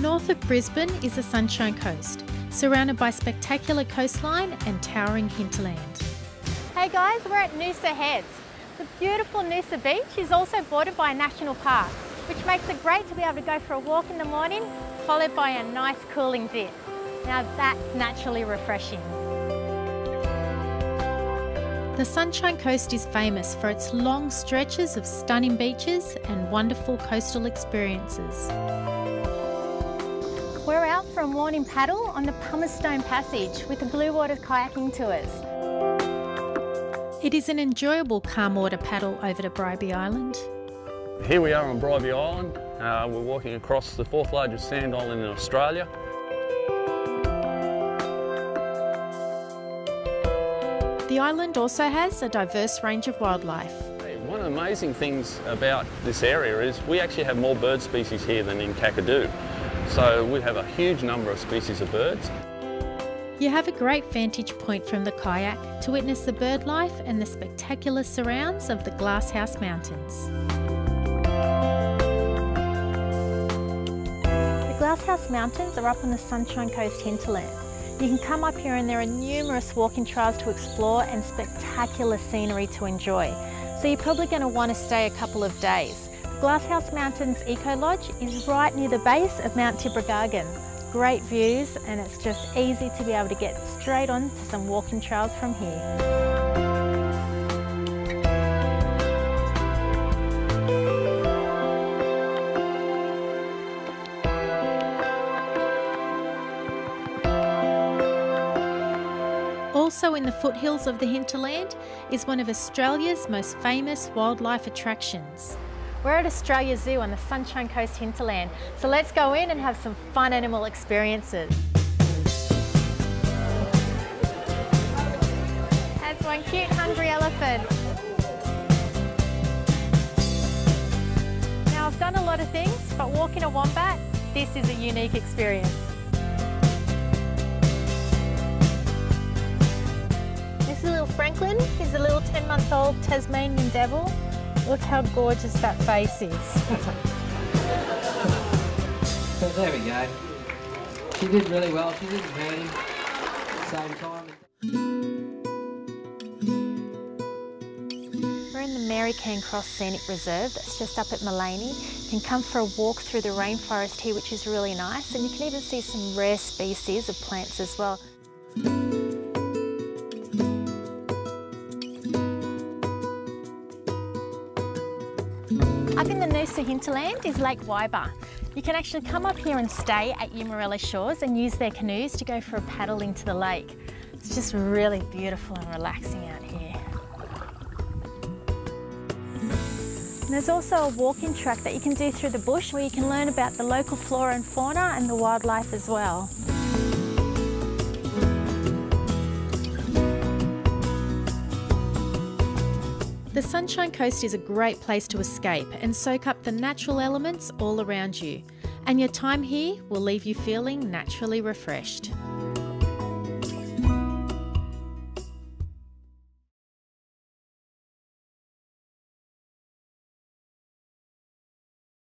North of Brisbane is the Sunshine Coast, surrounded by spectacular coastline and towering hinterland. Hey guys, we're at Noosa Heads. The beautiful Noosa Beach is also bordered by a national park, which makes it great to be able to go for a walk in the morning, followed by a nice cooling dip. Now that's naturally refreshing. The Sunshine Coast is famous for its long stretches of stunning beaches and wonderful coastal experiences. We're for a morning paddle on the Pumicestone Passage with the Blue Water kayaking tours. It is an enjoyable calm water paddle over to Bribie Island. Here we are on Bribie Island. Uh, we're walking across the fourth largest sand island in Australia. The island also has a diverse range of wildlife. One of the amazing things about this area is we actually have more bird species here than in Kakadu. So we have a huge number of species of birds. You have a great vantage point from the kayak to witness the bird life and the spectacular surrounds of the Glasshouse Mountains. The Glasshouse Mountains are up on the Sunshine Coast hinterland. You can come up here and there are numerous walking trails to explore and spectacular scenery to enjoy. So you're probably going to want to stay a couple of days. Glasshouse Mountains Eco Lodge is right near the base of Mount Tibrogargan. Great views and it's just easy to be able to get straight on to some walking trails from here. Also in the foothills of the hinterland is one of Australia's most famous wildlife attractions. We're at Australia Zoo on the Sunshine Coast hinterland, so let's go in and have some fun animal experiences. That's one cute hungry elephant. Now I've done a lot of things, but walking a wombat, this is a unique experience. This is little Franklin. He's a little 10 month old Tasmanian devil. Look how gorgeous that face is. So there we go. She did really well. She didn't hurt him same time. We're in the Mary Cairncross Scenic Reserve that's just up at Maleny. You can come for a walk through the rainforest here which is really nice and you can even see some rare species of plants as well. Up in the Noosa hinterland is Lake Weyba. You can actually come up here and stay at Eumarella Shores and use their canoes to go for a paddle into the lake. It's just really beautiful and relaxing out here. And there's also a walking track that you can do through the bush where you can learn about the local flora and fauna and the wildlife as well. The Sunshine Coast is a great place to escape and soak up the natural elements all around you, and your time here will leave you feeling naturally refreshed.